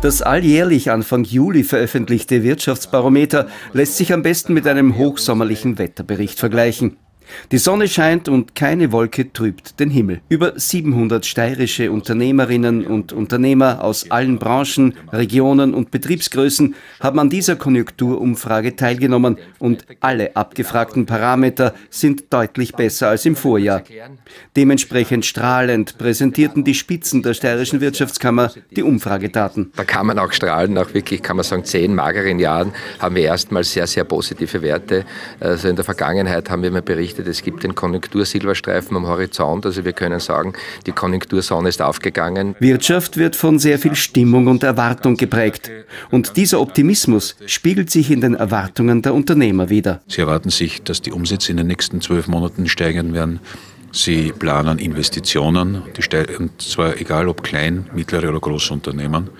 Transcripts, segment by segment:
Das alljährlich Anfang Juli veröffentlichte Wirtschaftsbarometer lässt sich am besten mit einem hochsommerlichen Wetterbericht vergleichen. Die Sonne scheint und keine Wolke trübt den Himmel. Über 700 steirische Unternehmerinnen und Unternehmer aus allen Branchen, Regionen und Betriebsgrößen haben an dieser Konjunkturumfrage teilgenommen und alle abgefragten Parameter sind deutlich besser als im Vorjahr. Dementsprechend strahlend präsentierten die Spitzen der steirischen Wirtschaftskammer die Umfragedaten. Da kann man auch strahlen, auch wirklich, kann man sagen, zehn mageren Jahren haben wir erstmals sehr, sehr positive Werte. Also in der Vergangenheit haben wir immer berichtet, berichtet, es gibt den Konjunktursilberstreifen am Horizont. Also wir können sagen, die Konjunktursonne ist aufgegangen. Wirtschaft wird von sehr viel Stimmung und Erwartung geprägt. Und dieser Optimismus spiegelt sich in den Erwartungen der Unternehmer wider. Sie erwarten sich, dass die Umsätze in den nächsten zwölf Monaten steigen werden. Sie planen Investitionen, und zwar egal ob klein, mittlere oder große Unternehmen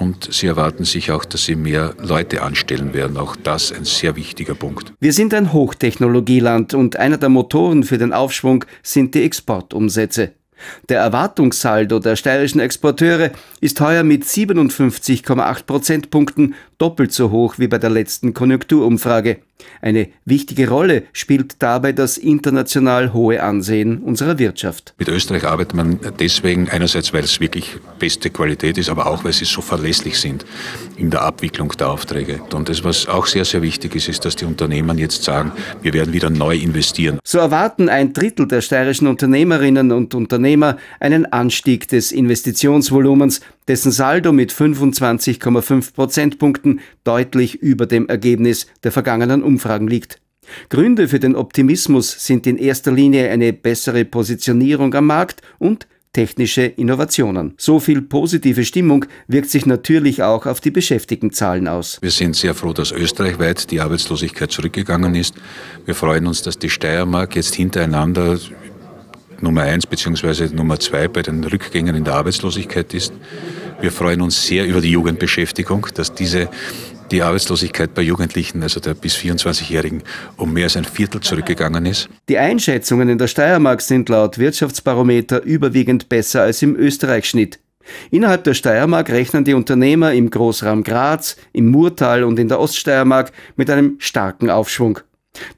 und sie erwarten sich auch, dass sie mehr Leute anstellen werden. Auch das ein sehr wichtiger Punkt. Wir sind ein Hochtechnologieland und einer der Motoren für den Aufschwung sind die Exportumsätze. Der Erwartungssaldo der steirischen Exporteure ist heuer mit 57,8 Prozentpunkten doppelt so hoch wie bei der letzten Konjunkturumfrage. Eine wichtige Rolle spielt dabei das international hohe Ansehen unserer Wirtschaft. Mit Österreich arbeitet man deswegen einerseits, weil es wirklich beste Qualität ist, aber auch, weil sie so verlässlich sind in der Abwicklung der Aufträge. Und das, was auch sehr, sehr wichtig ist, ist, dass die Unternehmen jetzt sagen, wir werden wieder neu investieren. So erwarten ein Drittel der steirischen Unternehmerinnen und Unternehmer einen Anstieg des Investitionsvolumens dessen Saldo mit 25,5 Prozentpunkten deutlich über dem Ergebnis der vergangenen Umfragen liegt. Gründe für den Optimismus sind in erster Linie eine bessere Positionierung am Markt und technische Innovationen. So viel positive Stimmung wirkt sich natürlich auch auf die Beschäftigtenzahlen aus. Wir sind sehr froh, dass österreichweit die Arbeitslosigkeit zurückgegangen ist. Wir freuen uns, dass die Steiermark jetzt hintereinander Nummer eins bzw. Nummer zwei bei den Rückgängen in der Arbeitslosigkeit ist. Wir freuen uns sehr über die Jugendbeschäftigung, dass diese die Arbeitslosigkeit bei Jugendlichen, also der bis 24-Jährigen, um mehr als ein Viertel zurückgegangen ist. Die Einschätzungen in der Steiermark sind laut Wirtschaftsbarometer überwiegend besser als im Österreich-Schnitt. Innerhalb der Steiermark rechnen die Unternehmer im Großraum Graz, im Murtal und in der Oststeiermark mit einem starken Aufschwung.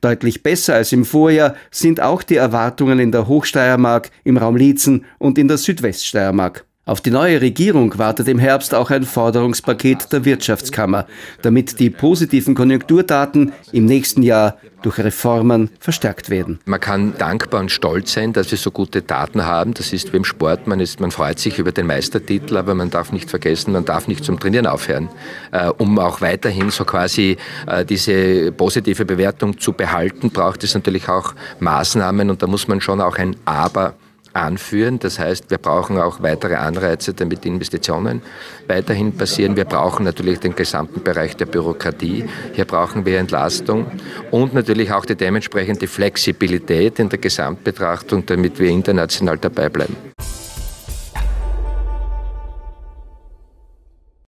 Deutlich besser als im Vorjahr sind auch die Erwartungen in der Hochsteiermark, im Raum Liezen und in der Südweststeiermark. Auf die neue Regierung wartet im Herbst auch ein Forderungspaket der Wirtschaftskammer, damit die positiven Konjunkturdaten im nächsten Jahr durch Reformen verstärkt werden. Man kann dankbar und stolz sein, dass wir so gute Daten haben. Das ist wie im Sport, man, ist, man freut sich über den Meistertitel, aber man darf nicht vergessen, man darf nicht zum Trainieren aufhören, äh, um auch weiterhin so quasi äh, diese positive Bewertung zu behalten, braucht es natürlich auch Maßnahmen und da muss man schon auch ein Aber anführen. Das heißt, wir brauchen auch weitere Anreize, damit Investitionen weiterhin passieren. Wir brauchen natürlich den gesamten Bereich der Bürokratie. Hier brauchen wir Entlastung und natürlich auch die dementsprechende Flexibilität in der Gesamtbetrachtung, damit wir international dabei bleiben.